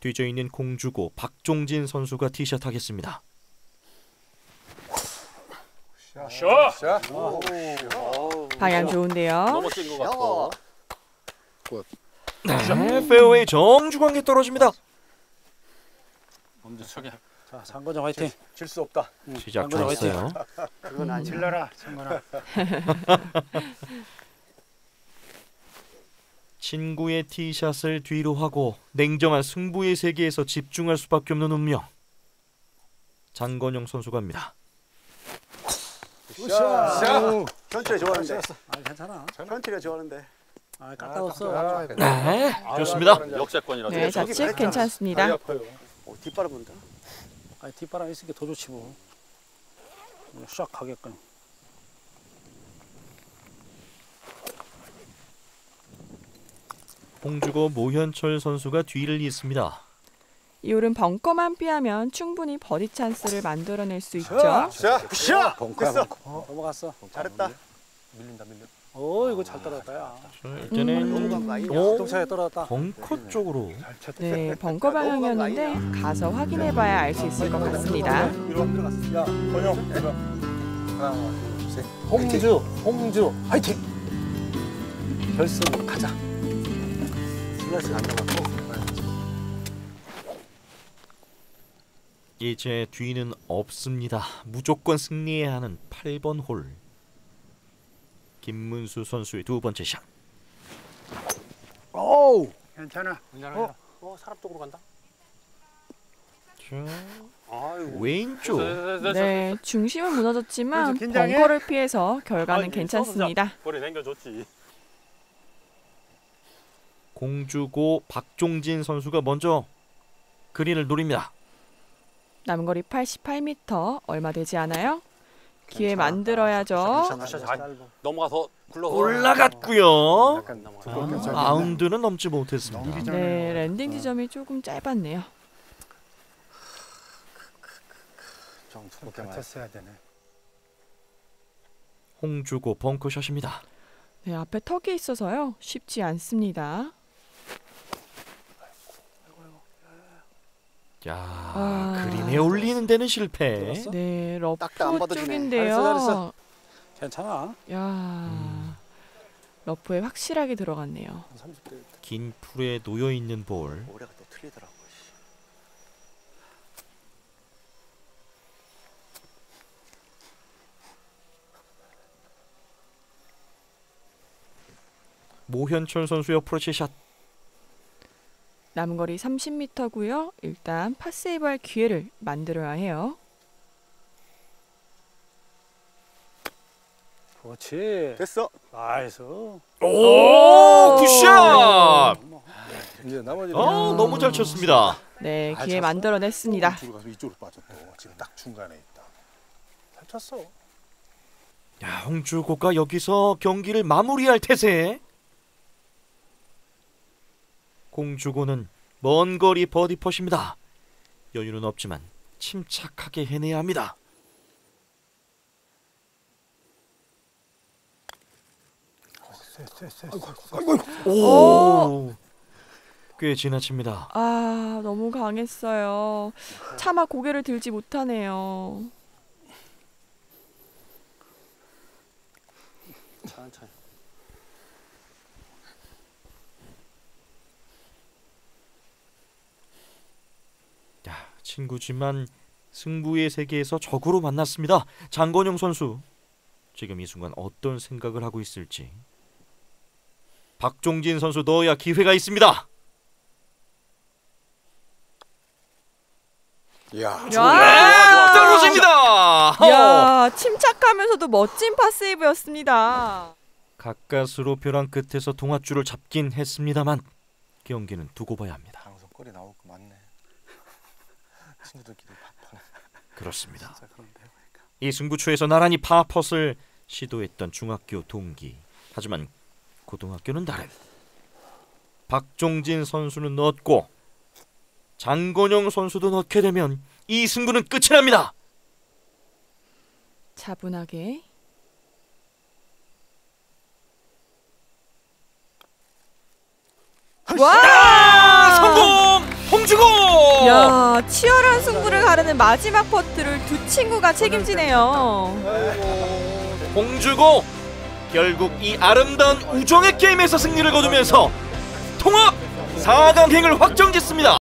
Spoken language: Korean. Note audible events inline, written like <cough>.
뒤져 있는 공주고 박종진 선수가 티샷 하겠습니다. 샷. 방향 좋은데요. 너무 센것 같고. 네, 페어웨이 정중앙에 떨어집니다. 먼저 저기 자, 장건장 화이팅. 질 수 없다. 시작 장군아, 화이팅. 좋았어요. 그건 아니야. 질러라, 장건아. <laughs> 친구의 티샷을 뒤로 하고 냉정한 승부의 세계에서 집중할 수밖에 없는 운명. 장건영 선수 갑니다. 샷. 천천히 좋아하는데. 아, 괜찮아. 천천히 좋아하는데. 아, 까다웠어. 네, 좋습니다. 역세권이라서. 네, 좌측 괜찮습니다. 어, 뒷바람 분다. 아, 뒷바람 있으니까 더 좋지 뭐. 샥 가게끔. 홍주고 모현철 선수가 뒤를 잇습니다. 이 홀은 벙커만 피하면 충분히 버디 찬스를 만들어낼 수 있죠. 자, 샷. 됐어. 넘어갔어. 잘했다. 밀린다 밀려. 오, 이거 잘 떨어졌다, 야. 자, 일단은? 오, 동차에 떨어졌다. 벙커 쪽으로 네, 벙커 방향이었는데 가서 확인해봐야 알 수 있을 것 같습니다. 야, 번영. 하나, 둘, 셋. 홍주, 홍주, 화이팅! 결승 가자. 슬라이스 안 나갔고. 이제 뒤는 없습니다. 무조건 승리해야 하는 8번 홀. 김문수 선수의 두 번째 샷. 오우! 괜찮아. 어? 어 사람 쪽으로 간다. 자, 아이고. 왼쪽. 네, 중심은 무너졌지만? 벙커를 피해서 결과는 아니, 괜찮습니다. 머리 남겨줬지. 공주고 박종진 선수가 먼저 그린을 노립니다. 남은 거리 88m 얼마 되지 않아요? 기회 괜찮아. 만들어야죠. 괜찮아, 괜찮아. 넘어가서 굴러서 올라갔고요. 아, 마운드는 넘지 못했습니다. 네, landing 지점이 조금 짧았네요. 곁했어야 되네. 홍주고 벙커샷입니다. 네, 앞에 턱이 있어서요. 쉽지 않습니다. 야, 아. 그린에 올리는 데는 실패. 들었어? 네, 러프 딱딱 안 받아주네. 쪽인데요. 잘했어, 잘했어. 괜찮아. 야, 음. 러프에 확실하게 들어갔네요. 30대 긴 풀에 놓여 있는 볼. 올해가 또 틀리더라고. 씨. 모현철 선수의 어프로치 샷. 남은 거리 30m고요. 일단 파세이브 할 기회를 만들어야 해요. 그렇지. 됐어. Nice. 오, good shot! 이제 나머지 어, 너무 잘 쳤습니다. 네, 잘 기회 쳤어? 만들어냈습니다. 뒤로 가서 이쪽으로 빠졌고 지금 딱 중간에 있다. 잘 쳤어. 야, 홍주고가 여기서 경기를 마무리할 태세. 공주고는 먼 거리 버디 퍼십니다. 여유는 없지만 침착하게 해내야 합니다. 오, 꽤 지나칩니다. 아, 너무 강했어요. 차마 고개를 들지 못하네요. 천천히. 야, 친구지만 승부의 세계에서 적으로 만났습니다. 장건영 선수. 지금 이 순간 어떤 생각을 하고 있을지. 박종진 선수 넣어야 기회가 있습니다. 야, 야, 떨어집니다. 어. 야, 침착하면서도 멋진 파세이브였습니다. 가까스로 벼랑 끝에서 동아줄을 잡긴 했습니다만 경기는 두고 봐야 합니다. 방송 거리 나올 거 맞네. 친구들끼리 밥하네. 그렇습니다. 이 승부처에서 나란히 파펫을 시도했던 중학교 동기. 하지만 고등학교는 다른. 박종진 선수는 넣었고 장건영 선수도 넣게 되면 이 승부는 끝이 납니다. 차분하게. 와! 성공! 홍주공! 이야, 치열한 가르는 마지막 퍼트를 두 친구가 책임지네요. 홍주고 결국 이 아름다운 우정의 게임에서 승리를 거두면서 통합 4강행을 확정짓습니다.